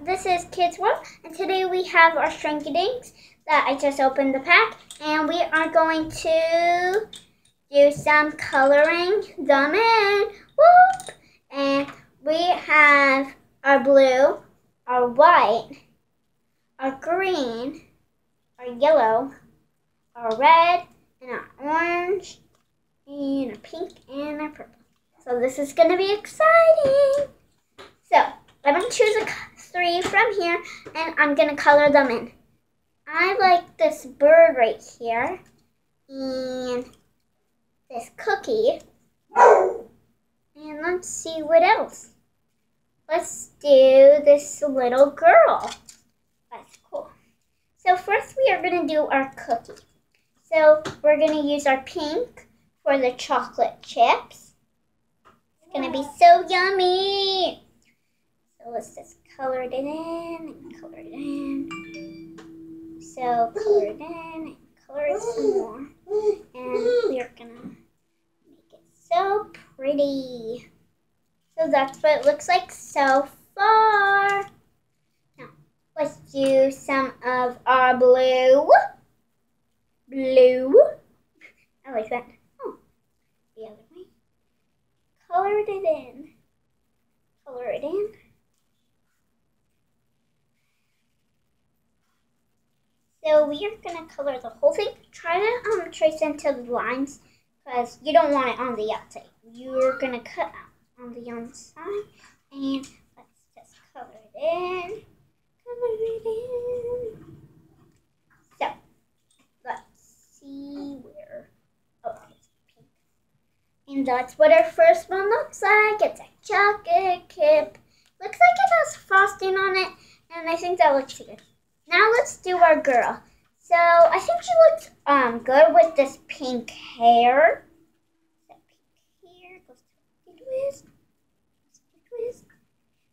this is Kids World, and today we have our Shrinky Dinks that I just opened the pack, and we are going to do some coloring them in. Whoop! And we have our blue, our white, our green, our yellow, our red, and our orange, and a pink, and a purple. So this is going to be exciting. So I'm going to choose a three from here, and I'm going to color them in. I like this bird right here, and this cookie. And let's see what else. Let's do this little girl. That's cool. So first we are going to do our cookie. So we're going to use our pink for the chocolate chips. It's going to be so yummy. So let's just color it in and color it in. So color it in and color it some more. And we're going to make it so pretty. So that's what it looks like so far. Now, let's do some of our blue. Blue. I like that. Oh, the other way. Color it in. Color it in. So we are going to color the whole thing. Try to um, trace into the lines because you don't want it on the outside. You're going to cut out on the inside. And let's just color it in. Color it in. So, let's see where. Oh, it's pink. And that's what our first one looks like. It's a chocolate chip. Looks like it has frosting on it. And I think that looks good. Now let's do our girl. So I think she looks um good with this pink hair. That pink hair goes to twist. twist.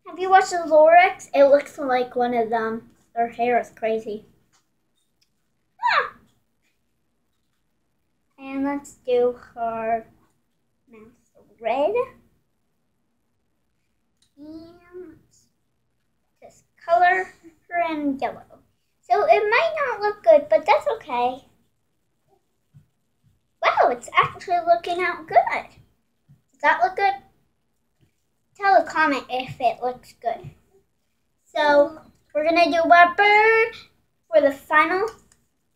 Have you watched the Lorax? It looks like one of them. Their hair is crazy. Ah! And let's do her mouth red. And just color her in yellow. So it might not look good, but that's okay. Wow, it's actually looking out good. Does that look good? Tell a comment if it looks good. So we're gonna do our bird for the final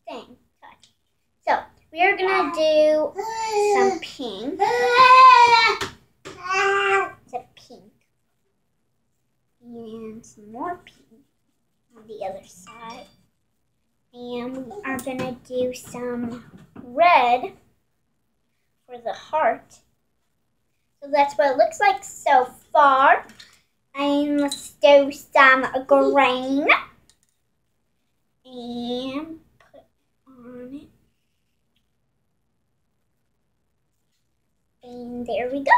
thing. So we are gonna do some pink. A pink. And some more pink on the other side and we are going to do some red for the heart. So that's what it looks like so far. And let's do some green. And put on it. And there we go.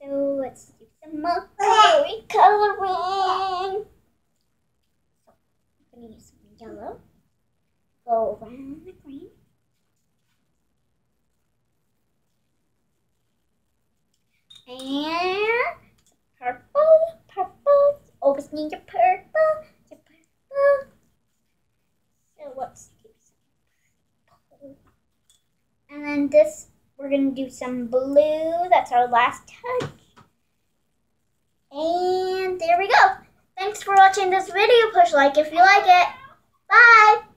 So let's do some more coloring. coloring. So I'm going to use yellow, around the green, and purple, purple, always need your purple, your purple. So some purple. And then this, we're going to do some blue. That's our last touch. And there we go. Thanks for watching this video. Push like if you like it. Bye.